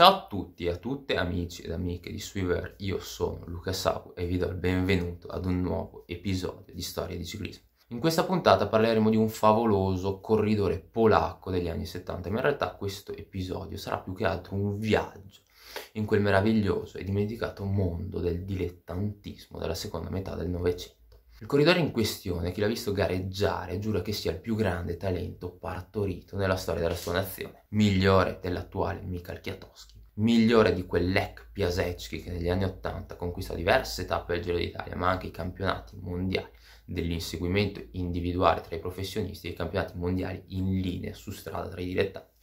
Ciao a tutti e a tutte amici ed amiche di Swiver, io sono Luca Sabu e vi do il benvenuto ad un nuovo episodio di Storia di Ciclismo. In questa puntata parleremo di un favoloso corridore polacco degli anni 70, ma in realtà questo episodio sarà più che altro un viaggio in quel meraviglioso e dimenticato mondo del dilettantismo della seconda metà del Novecento. Il corridore in questione, chi l'ha visto gareggiare, giura che sia il più grande talento partorito nella storia della sua nazione, migliore dell'attuale Mikhail Kwiatkowski, migliore di quel Lech Piasecki che negli anni Ottanta conquistò diverse tappe del Giro d'Italia, ma anche i campionati mondiali dell'inseguimento individuale tra i professionisti e i campionati mondiali in linea su strada tra i dilettanti.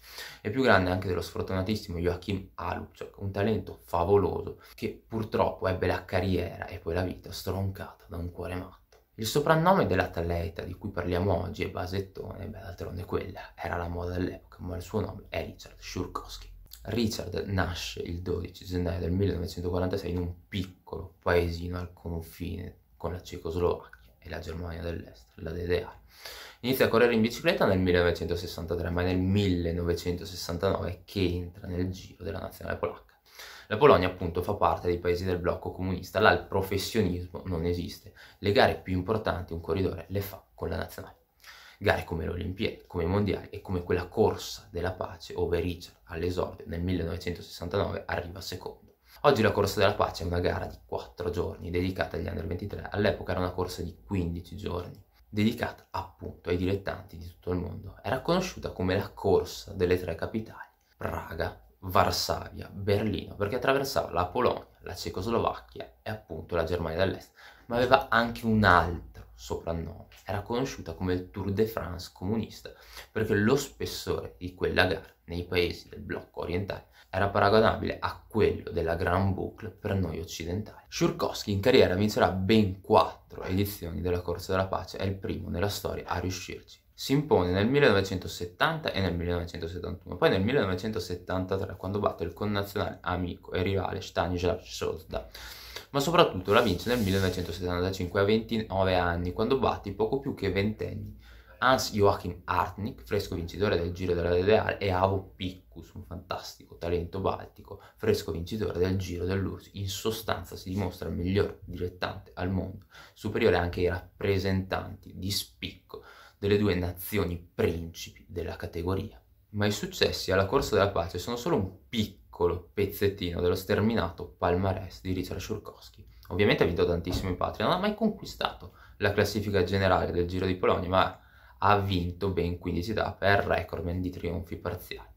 È più grande anche dello sfortunatissimo Joachim Alupchak, un talento favoloso che purtroppo ebbe la carriera e poi la vita stroncata da un cuore matto. Il soprannome dell'atleta di cui parliamo oggi è Basettone, beh d'altronde quella era la moda dell'epoca, ma il suo nome è Richard Shurkowski. Richard nasce il 12 gennaio del 1946 in un piccolo paesino al confine con la Cecoslovacchia e la Germania dell'Est, la DDR. Inizia a correre in bicicletta nel 1963, ma è nel 1969 che entra nel giro della nazionale polacca. La Polonia appunto fa parte dei paesi del blocco comunista, là il professionismo non esiste. Le gare più importanti un corridore le fa con la nazionale. Gare come le Olimpiadi, come i Mondiali e come quella corsa della pace, ove Richard all'esordio nel 1969 arriva secondo. Oggi la corsa della pace è una gara di 4 giorni dedicata agli under 23, all'epoca era una corsa di 15 giorni dedicata appunto ai dilettanti di tutto il mondo. Era conosciuta come la corsa delle tre capitali, Praga, Varsavia, Berlino, perché attraversava la Polonia, la Cecoslovacchia e appunto la Germania dell'Est, ma aveva anche un altro soprannome. Era conosciuta come il Tour de France comunista, perché lo spessore di quella gara nei paesi del blocco orientale era paragonabile a quello della Grand Boucle per noi occidentali. Shurkowski in carriera vincerà ben quattro edizioni della Corsa della Pace, è il primo nella storia a riuscirci si impone nel 1970 e nel 1971, poi nel 1973 quando batte il connazionale amico e rivale Stanislav Sozda, ma soprattutto la vince nel 1975 a 29 anni quando batte poco più che ventenni Hans-Joachim Hartnick, fresco vincitore del Giro della DDR, e Avo Pickus, un fantastico talento baltico, fresco vincitore del Giro dell'URSS. In sostanza si dimostra il miglior dilettante al mondo, superiore anche ai rappresentanti di spicco delle due nazioni principi della categoria. Ma i successi alla Corsa della Pace sono solo un piccolo pezzettino dello sterminato palmarès di Richard Shurkowski. Ovviamente ha vinto tantissimo in patria, non ha mai conquistato la classifica generale del Giro di Polonia, ma ha vinto ben 15 tappe, è il recordman di trionfi parziali.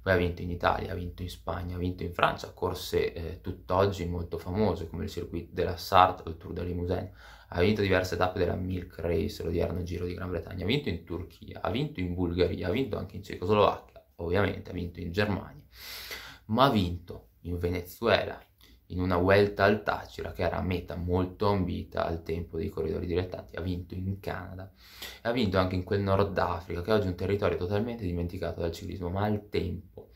Poi ha vinto in Italia, ha vinto in Spagna, ha vinto in Francia, corse eh, tutt'oggi molto famose come il circuito della Sarthe o il Tour de Limousin, ha vinto diverse tappe della Milk Race, l'odierno Giro di Gran Bretagna, ha vinto in Turchia, ha vinto in Bulgaria, ha vinto anche in Cecoslovacchia, ovviamente ha vinto in Germania, ma ha vinto in Venezuela, in una Vuelta al Tacira che era meta molto ambita al tempo dei corridori dilettanti, ha vinto in Canada e ha vinto anche in quel Nord Africa che oggi è un territorio totalmente dimenticato dal ciclismo, ma al tempo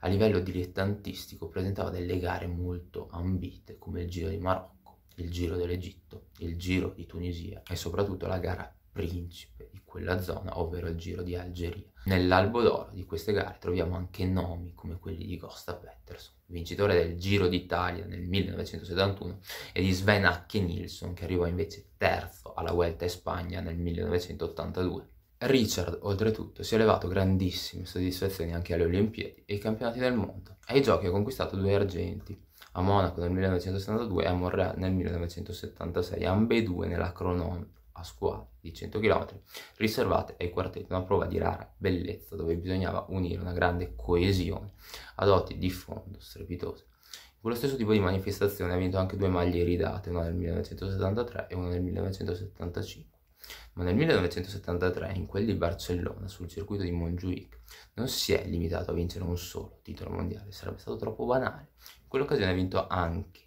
a livello dilettantistico presentava delle gare molto ambite come il Giro di Marocco il Giro dell'Egitto, il Giro di Tunisia e soprattutto la gara principe di quella zona, ovvero il Giro di Algeria. Nell'albo d'oro di queste gare troviamo anche nomi come quelli di Costa Pettersson, vincitore del Giro d'Italia nel 1971, e di Sven Acke Nilsson, che arrivò invece terzo alla Vuelta in Spagna nel 1982. Richard, oltretutto, si è levato grandissime soddisfazioni anche alle Olimpiadi e ai campionati del mondo. Ai giochi ha conquistato due argenti, a Monaco nel 1972 e a Montreal nel 1976, ambedue nella cronometro a squadre di 100 km riservate ai quartetti, una prova di rara bellezza dove bisognava unire una grande coesione a doti di fondo strepitose. Quello stesso tipo di manifestazione ha vinto anche due maglie iridate, una nel 1973 e una nel 1975 ma nel 1973 in quel di Barcellona sul circuito di Montjuic non si è limitato a vincere un solo titolo mondiale, sarebbe stato troppo banale. Quell'occasione ha vinto anche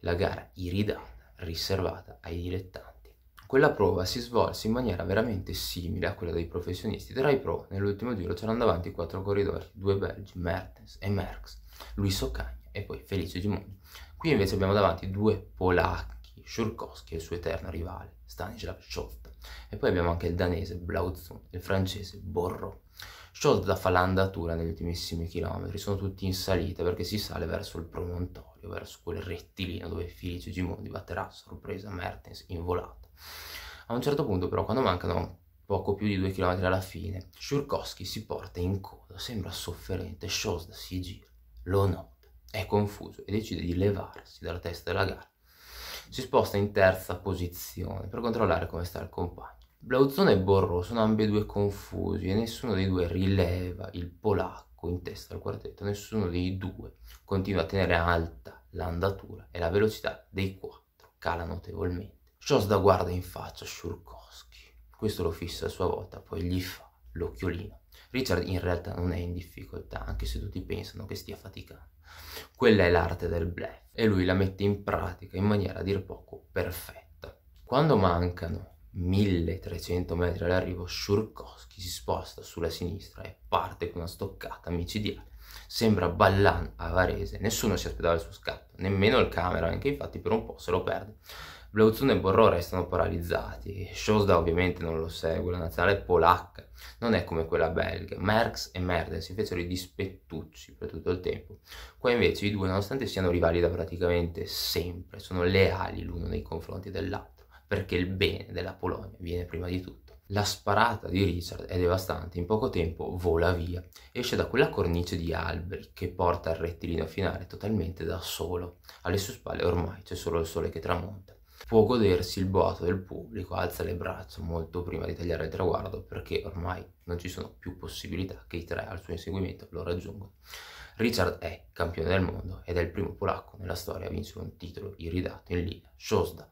la gara iridata riservata ai dilettanti. Quella prova si svolse in maniera veramente simile a quella dei professionisti. Tra i pro, nell'ultimo giro c'erano davanti quattro corridori, due belgi, Mertens e Merckx, Luis Occagna e poi Felice Gimondi. Qui invece abbiamo davanti due polacchi, Shurkowski e il suo eterno rivale, Stanislav Szotta E poi abbiamo anche il danese Blauzun e il francese Borro. Scholz fa l'andatura negli ultimissimi chilometri, sono tutti in salita perché si sale verso il promontorio, verso quel rettilineo dove Felice Gimondi batterà sorpresa Mertens in volata. A un certo punto però quando mancano poco più di due chilometri alla fine, Shurkowski si porta in coda, sembra sofferente, Scholz si gira, lo nota, è confuso e decide di levarsi dalla testa della gara. Si sposta in terza posizione per controllare come sta il compagno. Blauzone e Borro sono ambedue confusi e nessuno dei due rileva il polacco in testa al quartetto, nessuno dei due continua a tenere alta l'andatura e la velocità dei quattro cala notevolmente. Shosda guarda in faccia Shurkowski, questo lo fissa a sua volta, poi gli fa l'occhiolino. Richard in realtà non è in difficoltà, anche se tutti pensano che stia faticando. Quella è l'arte del bluff e lui la mette in pratica in maniera a dir poco perfetta. Quando mancano 1300 metri all'arrivo, Shurkowski si sposta sulla sinistra e parte con una stoccata micidiale. Sembra Ballan a Varese, nessuno si aspettava il suo scatto, nemmeno il camera, anche infatti per un po' se lo perde. Blauzun e Borro restano paralizzati, Shosda ovviamente non lo segue, la nazionale polacca non è come quella belga, Merckx e Mertens si fecero i dispettucci per tutto il tempo. Qua invece i due, nonostante siano rivali da praticamente sempre, sono leali l'uno nei confronti dell'altro perché il bene della Polonia viene prima di tutto. La sparata di Richard è devastante, in poco tempo vola via, esce da quella cornice di alberi che porta al rettilineo finale totalmente da solo. Alle sue spalle ormai c'è solo il sole che tramonta. Può godersi il boato del pubblico, alza le braccia molto prima di tagliare il traguardo perché ormai non ci sono più possibilità che i tre al suo inseguimento lo raggiungano. Richard è campione del mondo ed è il primo polacco nella storia a vincere un titolo iridato in linea. Shosda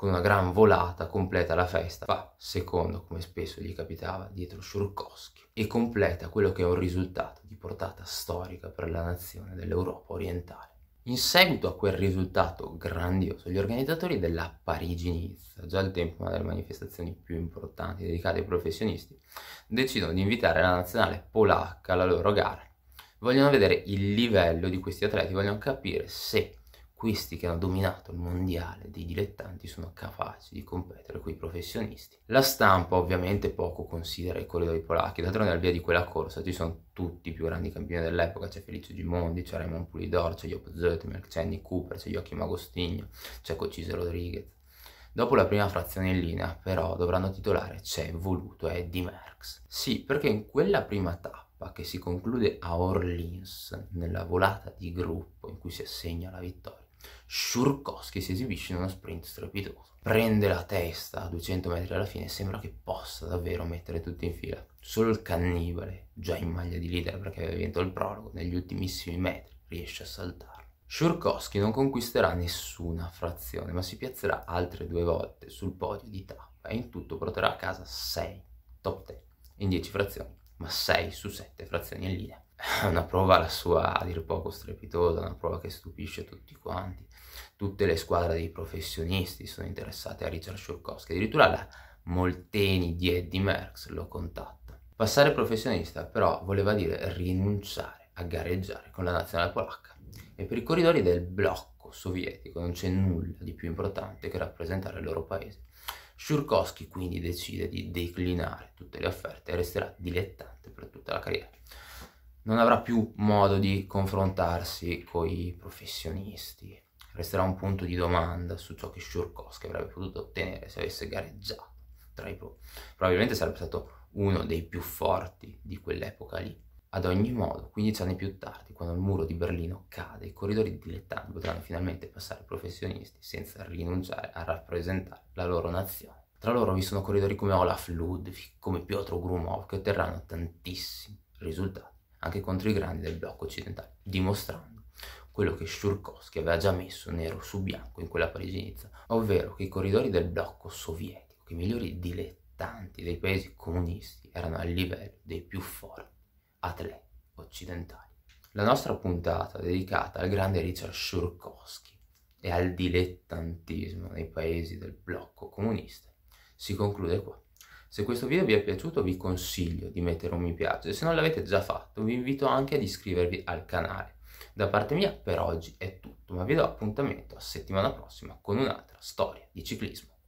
con una gran volata completa la festa, fa secondo come spesso gli capitava dietro Shurkowski e completa quello che è un risultato di portata storica per la nazione dell'Europa orientale. In seguito a quel risultato grandioso, gli organizzatori della Parigi-Nizza, già al tempo una delle manifestazioni più importanti dedicate ai professionisti, decidono di invitare la nazionale polacca alla loro gara. Vogliono vedere il livello di questi atleti, vogliono capire se questi che hanno dominato il mondiale dei dilettanti sono capaci di competere con i professionisti. La stampa ovviamente poco considera i corridori polacchi, d'altronde al via di quella corsa ci sono tutti i più grandi campioni dell'epoca, c'è Felice Gimondi, c'è Raymond Pulidor, c'è Joop Zoetemelk, c'è Andy Cooper, c'è Joachim Agostinho, c'è Cocise Rodriguez. Dopo la prima frazione in linea, però, dovranno titolare C'è voluto Eddie Merckx. Sì, perché in quella prima tappa che si conclude a Orleans, nella volata di gruppo in cui si assegna la vittoria, Shurkowski si esibisce in uno sprint strepitoso. Prende la testa a 200 metri alla fine e sembra che possa davvero mettere tutti in fila. Solo il cannibale, già in maglia di leader perché aveva vinto il prologo, negli ultimissimi metri riesce a saltarlo. Shurkowski non conquisterà nessuna frazione, ma si piazzerà altre due volte sul podio di tappa e in tutto porterà a casa 6 top 10 in 10 frazioni, ma 6 su 7 frazioni in linea. Una prova la sua a dir poco strepitosa, una prova che stupisce tutti quanti. Tutte le squadre dei professionisti sono interessate a Richard Shurkowski, addirittura la Molteni di Eddie Merckx lo contatta. Passare professionista però voleva dire rinunciare a gareggiare con la nazionale polacca e per i corridori del blocco sovietico non c'è nulla di più importante che rappresentare il loro paese. Shurkowski quindi decide di declinare tutte le offerte e resterà dilettante per tutta la carriera non avrà più modo di confrontarsi con i professionisti. Resterà un punto di domanda su ciò che Shurkowski avrebbe potuto ottenere se avesse gareggiato tra i pro. Probabilmente sarebbe stato uno dei più forti di quell'epoca lì. Ad ogni modo, 15 anni più tardi, quando il muro di Berlino cade, i corridori dilettanti potranno finalmente passare professionisti senza rinunciare a rappresentare la loro nazione. Tra loro vi sono corridori come Olaf Ludwig, come Piotr Grumov, che otterranno tantissimi risultati anche contro i grandi del blocco occidentale, dimostrando quello che Shurkowski aveva già messo nero su bianco in quella Parigi-Nizza, ovvero che i corridori del blocco sovietico, che i migliori dilettanti dei paesi comunisti, erano a livello dei più forti atleti occidentali. La nostra puntata dedicata al grande Richard Shurkowski e al dilettantismo nei paesi del blocco comunista si conclude qua. Se questo video vi è piaciuto vi consiglio di mettere un mi piace, se non l'avete già fatto vi invito anche ad iscrivervi al canale. Da parte mia per oggi è tutto, ma vi do appuntamento a settimana prossima con un'altra storia di ciclismo.